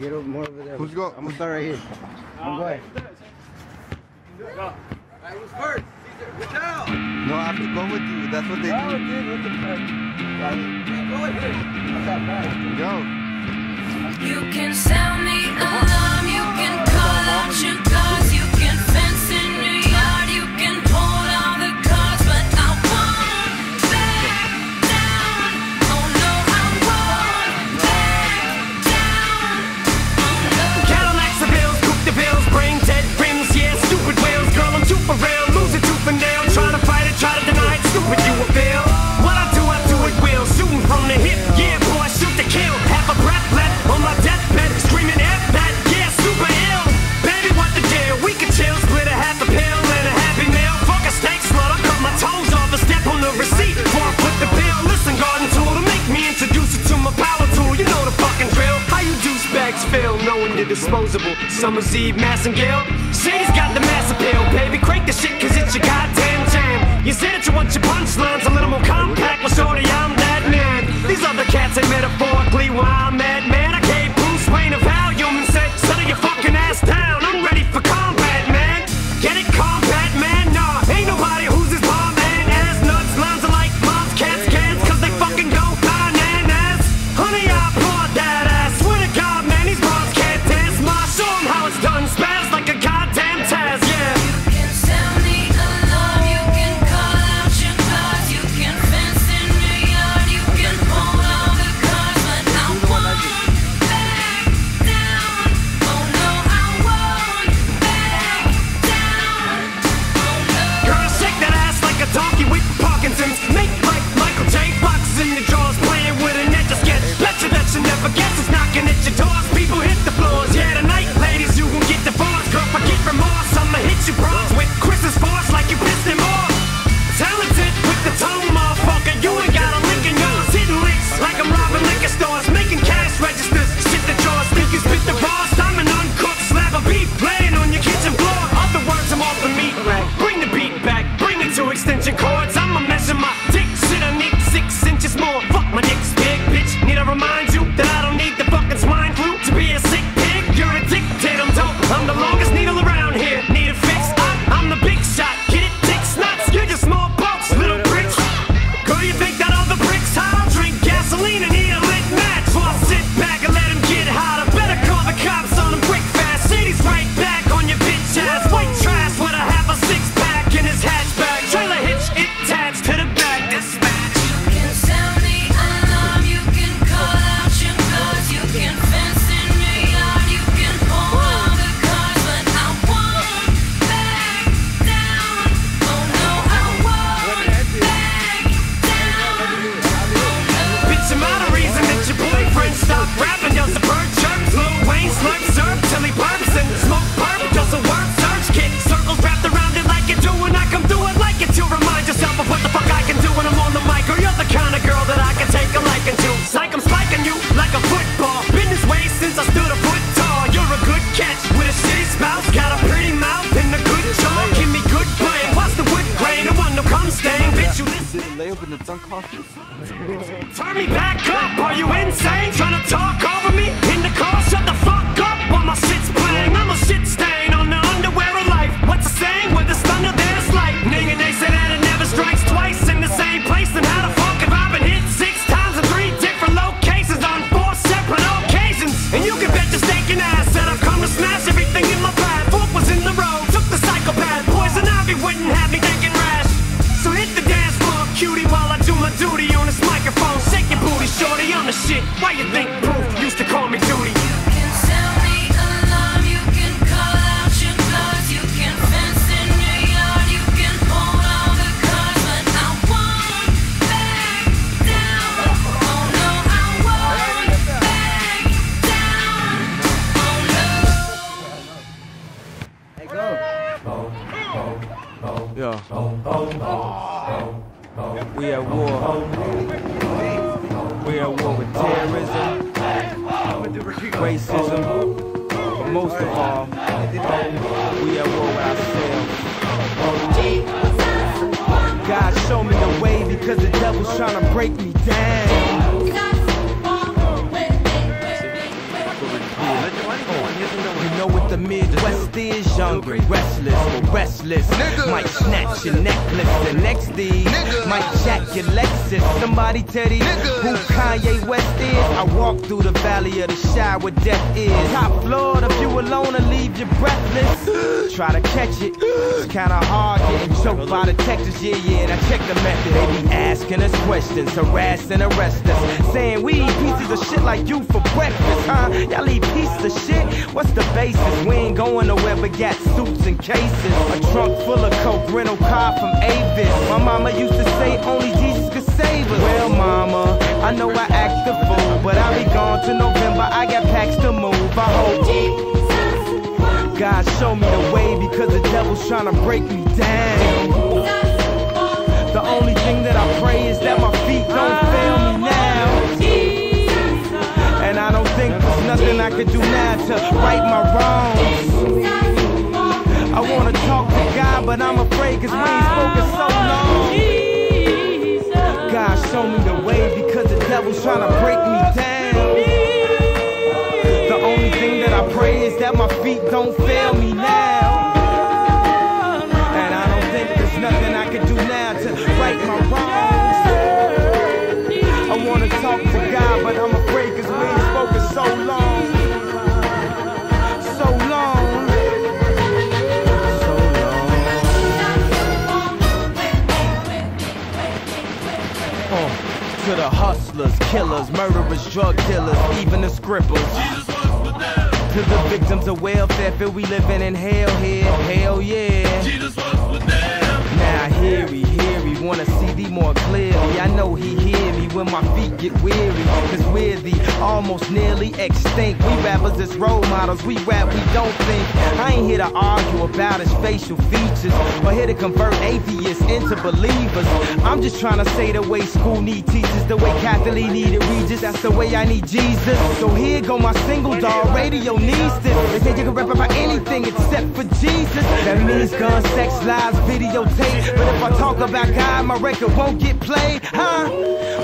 Get over more over there. Who's go? I'm gonna start right here. I'm going. No, I was first. Watch out! No, I have to go with you. That's what they no, do. dude, what the fuck? Go with me. Go. You can sell me knowing you're disposable. Summer's Eve, Mass and Gill. City's got the mass appeal, baby. Crank the shit, cause it's your goddamn jam. You said that you want your punchlines a little more compact, Well, shorty, I'm that man. These other cats ain't metaphorically where I'm that man. I gave Bruce Wayne a volume and said, settle your fucking ass down. I'm ready for combat. leaning in. Back up! war with terrorism, racism, but most of all, we at war with ourselves. God show me the way because the devil's trying to break me down. You know Midwest is? Hungry, restless, restless. Might snatch your necklace. The next D might jack your Lexus. Somebody tell these who Kanye West is. I walk through the valley of the shy where death is. Top floor, if you alone, I leave you breathless. Try to catch it. It's kinda hard getting choked by the Texas. Yeah, yeah, and I check the method. They be asking us questions, harass and arrest us. Saying we eat pieces of shit like you for breakfast, huh? Y'all eat pieces of shit? What's the basis? We ain't going nowhere but got suits and cases. A trunk full of coke, rental car from Avis. My mama used to say only Jesus could save us. Well, mama, I know I act the fool, but I'll be gone to November. I got packs to move. I hope God show me the way because the devil's trying to break me down. The only thing that I pray is that my feet don't fail me now. Think there's nothing I can do now to right my wrongs. I wanna talk to God, but I'm afraid cause we ain't spoken so long. God show me the way because the devil's trying to break me down. The only thing that I pray is that my feet don't fail me now. Hustlers, killers, murderers, drug dealers, even the scribbles. To the victims of welfare, feel we living in hell here, hell yeah. Now hear he, hear he, wanna see thee more clearly. I know he hear me when my feet get weary. Cause we're the almost nearly extinct. We rappers as role models, we rap, we don't think. I ain't here to argue about his facial features, or here to convert atheists into believers. I'm just trying to say the way school need teachers, the way Kathie Lee needed Regis, that's the way I need Jesus. So here go my single dog, radio needs this. They say you can rap about anything except for Jesus. That means gun, sex, lies, videotape. But if I talk about God, my record won't get played, huh?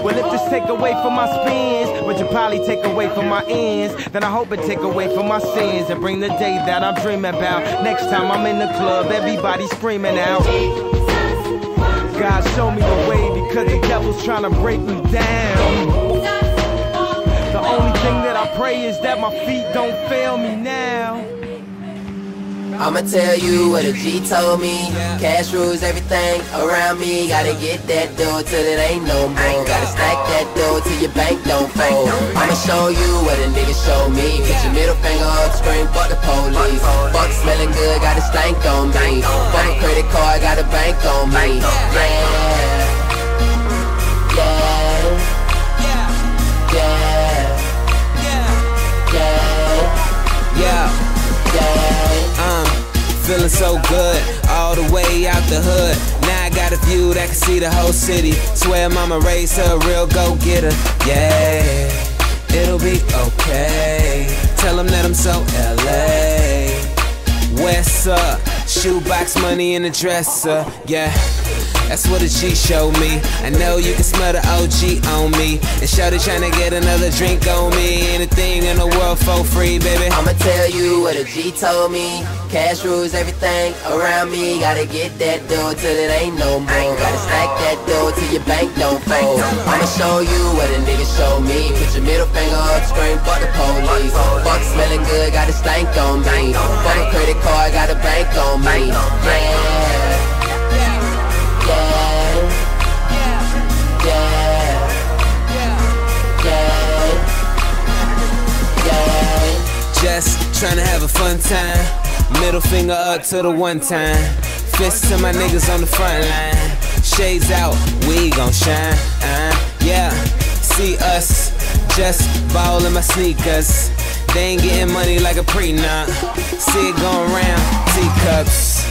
Well, if this take away from my spins, which will probably take away from my ends, then I hope it take away from my sins and bring the day that I'm dreaming about. Next time I'm in the club, everybody screaming out. God show me the way because the devil's trying to break me down. The only thing that I pray is that my feet don't fail me now. I'ma tell you what a G told me. Cash rules everything around me. Gotta get that dough till it ain't no more. Gotta stack that dough till your bank don't fold. I'ma show you what a nigga show me. Put your middle finger up, scream fuck the police. Fuck smelling good, got a stank on me. Fuck a credit card, got a bank on me. Yeah. Feeling so good, all the way out the hood. Now I got a view that can see the whole city. Swear mama raised her a real go-getter. Yeah, it'll be okay. Tell them that I'm so LA. What's up? Shoebox money in the dresser, yeah. That's what a G showed me. I know you can smell the OG on me. And Shorty tryna get another drink on me. The world for free, baby. I'ma tell you what a G told me. Cash rules everything around me. Gotta get that dough till it ain't no more. Gotta stack that dough till your bank don't fold. I'ma show you what a nigga show me. Put your middle finger up, scream fuck the police. Fuck smelling good, got a stank on me. Fuck a credit card, got a bank on fun time. Middle finger up to the one time. Fist to my niggas on the front line. Shades out, we gon' shine. Uh, yeah, see us just ball in my sneakers. They ain't getting money like a prenup. See it going round, teacups.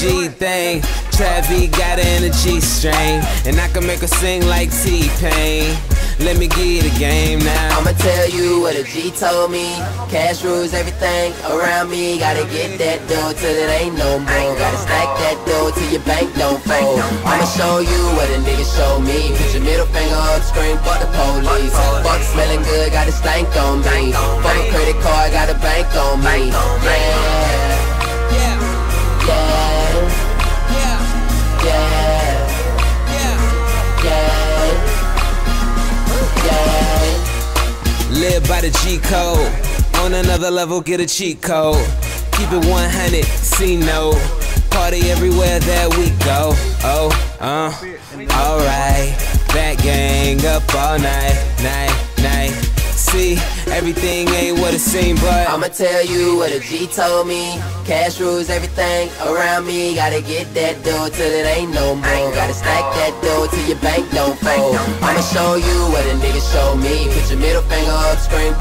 G thing, Travi got her in a G string, and I can make her sing like T Pain. Let me get the game now. I'ma tell you what a G told me. Cash rules everything around me. Gotta get that dough till it ain't no more. Gotta stack that dough till your bank don't fold. I'ma show you what a nigga show me. Put your middle finger up, scream fuck the police. Fuck smelling good, got a stank on me. Fuck a credit card, got a bank on me. Yeah, G code. On another level, get a cheat code. Keep it 100, see no. Party everywhere that we go. Oh, uh, alright. That gang up all night, night, night. See, everything ain't what it seemed, but I'ma tell you what a G told me. Cash rules everything around me. Gotta get that dough till it ain't no more. Gotta stack that dough till your bank don't fold. I'ma show you what a nigga show me. Put your middle finger up, scream.